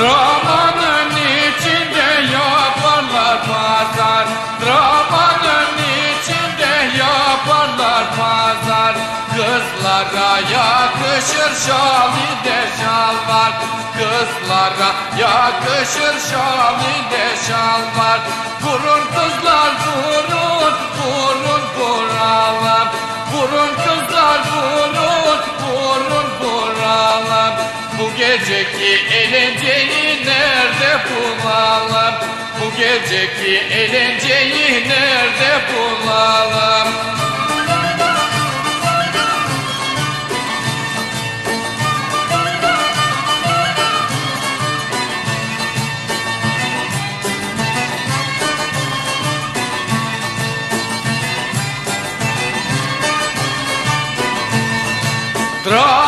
Dramanın içinde yaparlar pazar. Dramanın içinde yaparlar pazar. Kızlara yakışır şalide şalvar. Kızlara yakışır şalide şalvar. Vurun kızlar geceki eğlenceyi nerede bulalım? Bu geceki eğlenceyi nerede bulalım? Dramada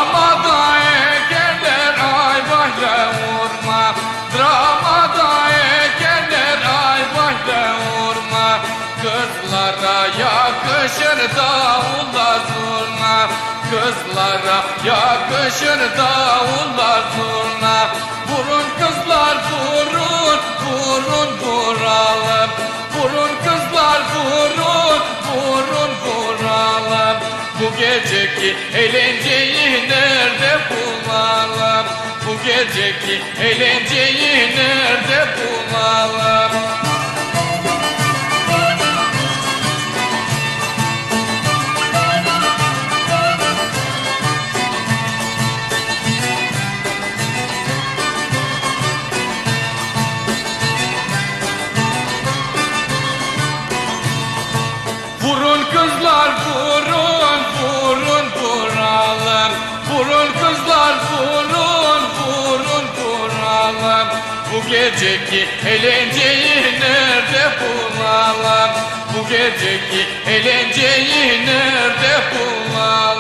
davullar zurna Kızlara yakışır davullar zurna Vurun kızlar vurun, vurun vuralım. Vurun kızlar vurun, vurun vuralım. Bu geceki eğlenceyi nerede bulalım? Bu geceki eğlenceyi nerede vuralım Bu geceki eğlenceyi nerede bulalım? Bu geceki eğlenceyi nerede bulalım